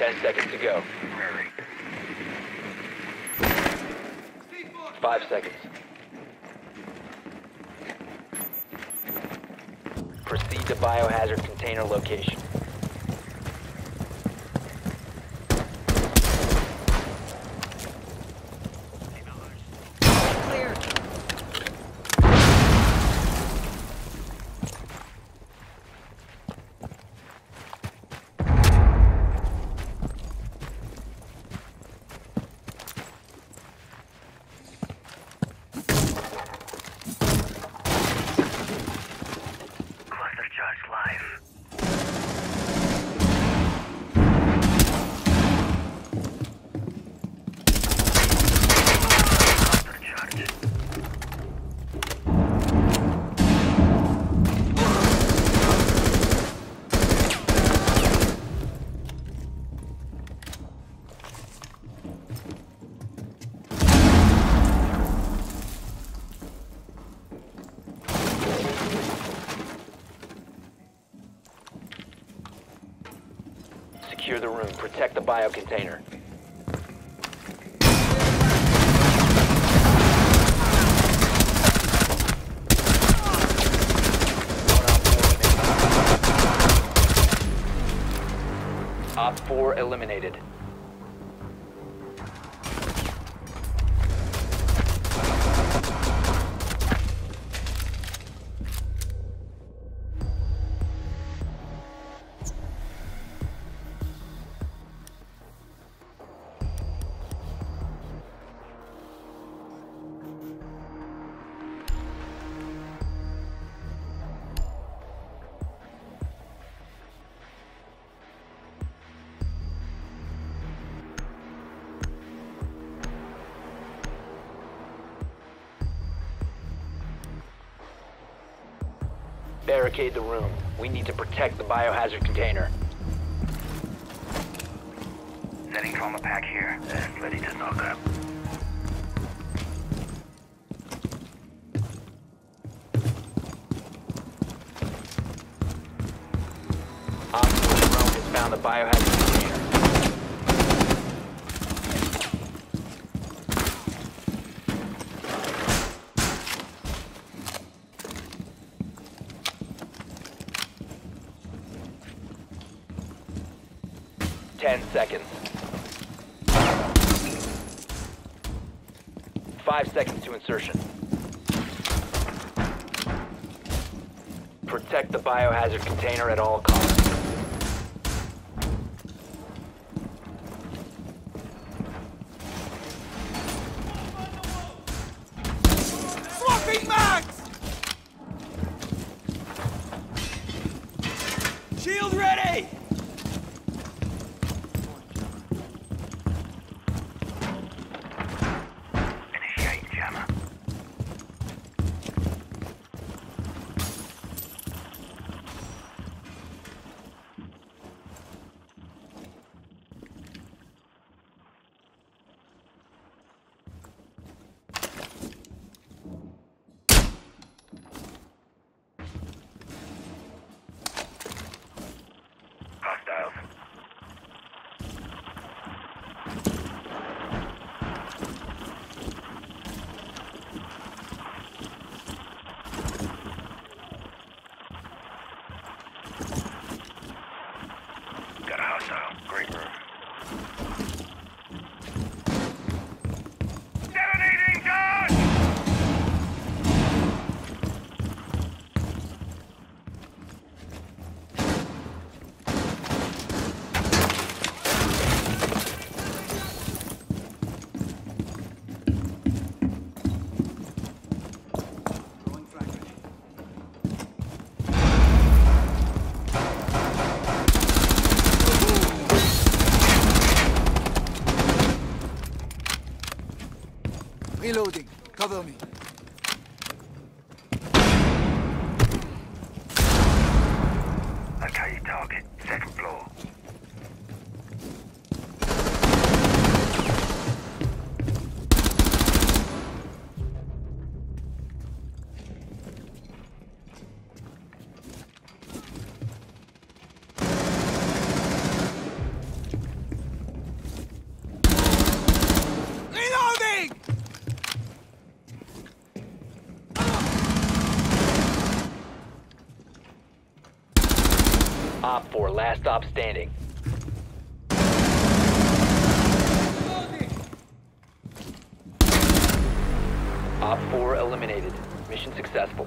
10 seconds to go. Five seconds. Proceed to biohazard container location. Clear. Cluster charge live. Cluster charge. Secure the room. Protect the bio container. Op 4 eliminated. Barricade the room. We need to protect the biohazard container. Setting trauma pack here and ready to knock up. OpFor has found the biohazard 10 seconds. Five seconds to insertion. Protect the biohazard container at all costs. Fucking back! Building. Cover me. OpFor, last stop standing. Op 4 eliminated. Mission successful.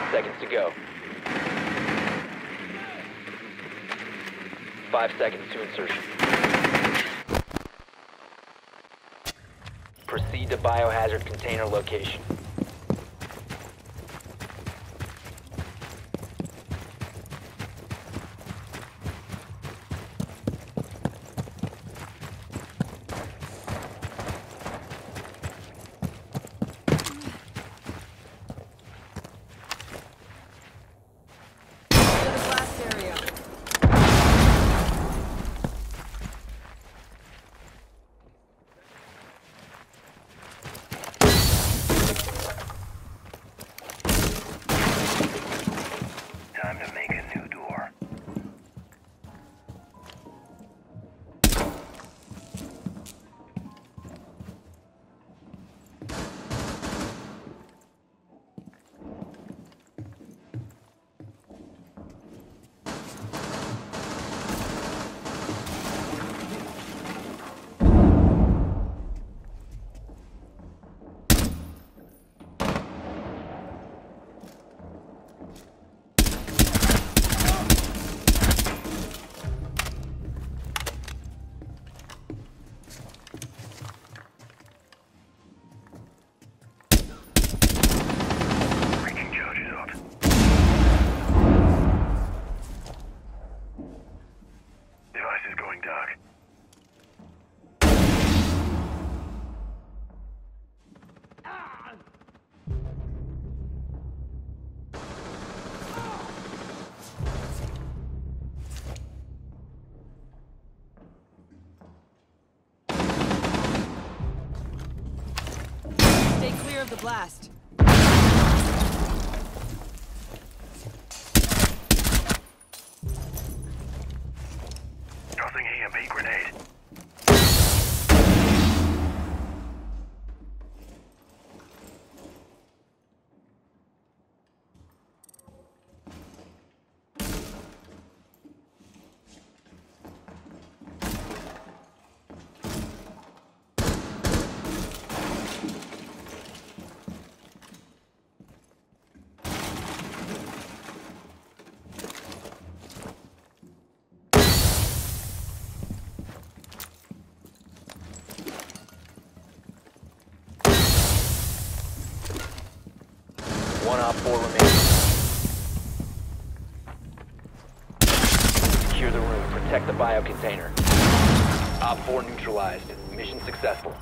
seconds to go. Five seconds to insertion. Proceed to biohazard container location. Going dark. Stay clear of the blast. One OpFor remaining. Secure the room. Protect the bio container. OpFor neutralized. Mission successful.